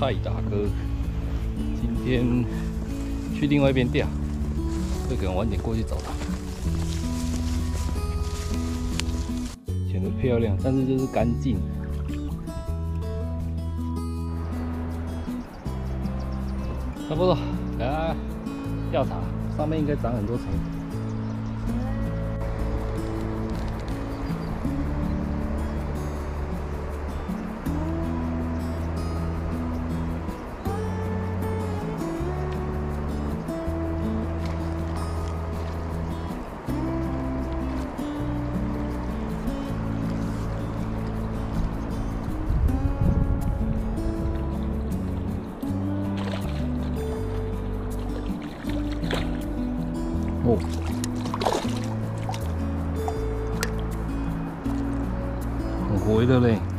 蔡大哥，今天去另外一边钓，会可能晚点过去找他。显得漂亮，但是就是干净。差不多，来调查，上面应该长很多虫。对不对？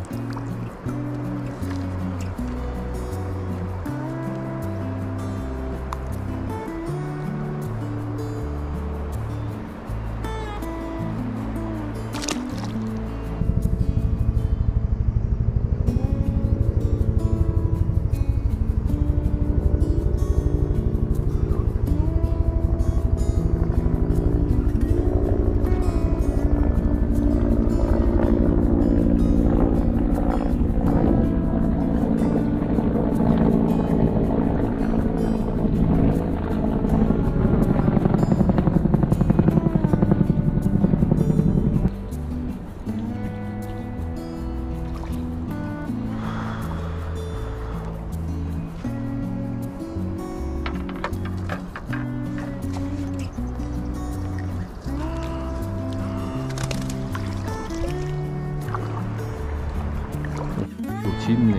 ね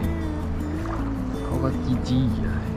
顔がじじいや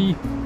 Bye.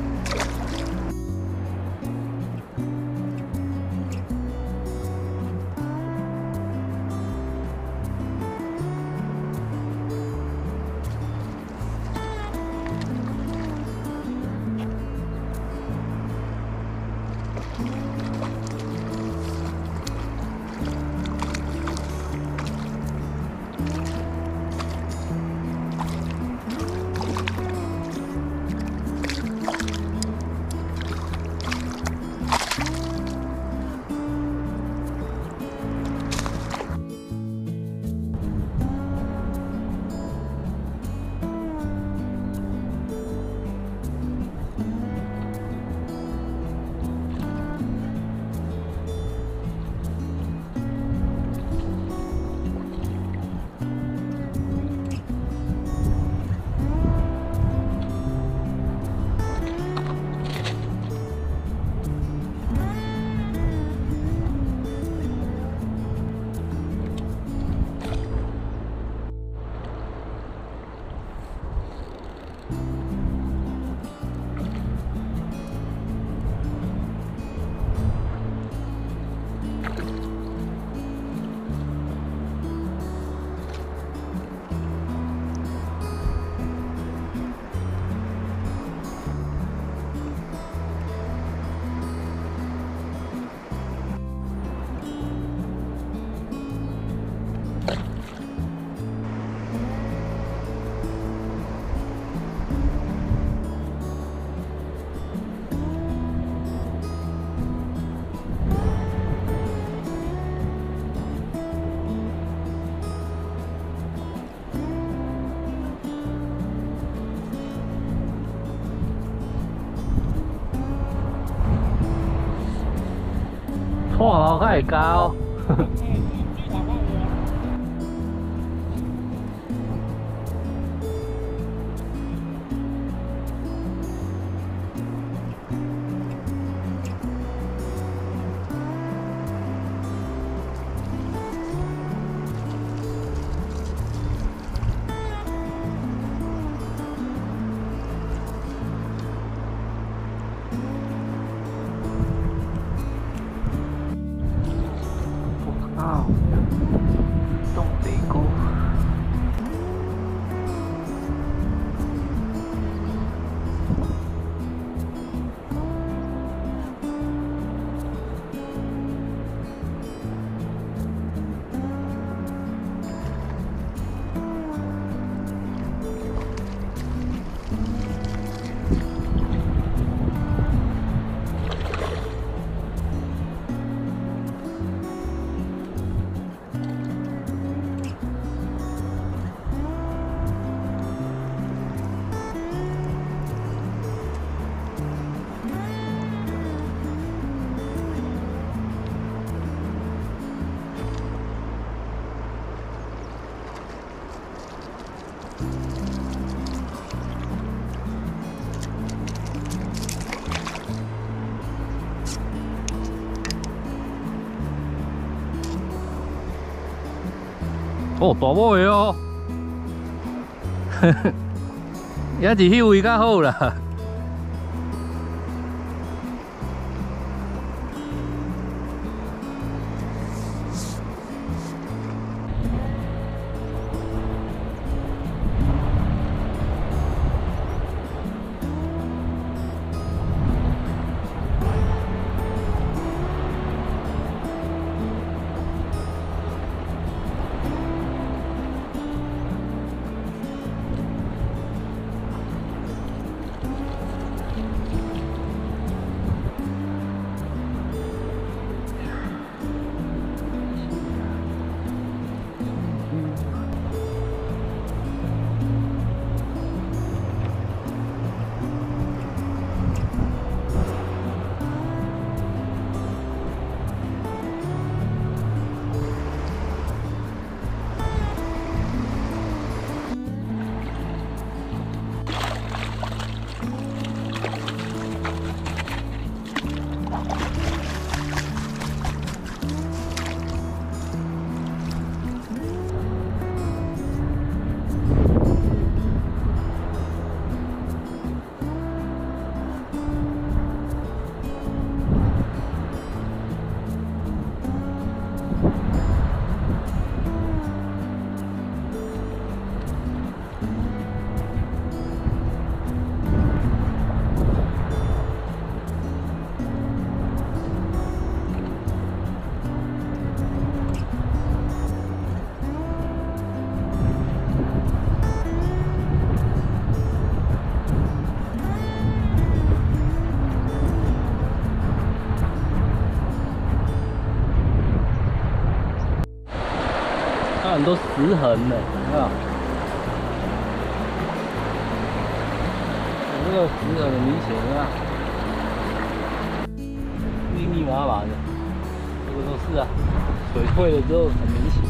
梯。哇，太高！哦，大尾的哦，也是迄位较好啦。很多石痕的，啊？这个直痕很明显，啊？密密麻麻的，这个都是啊，水退了之后很明显。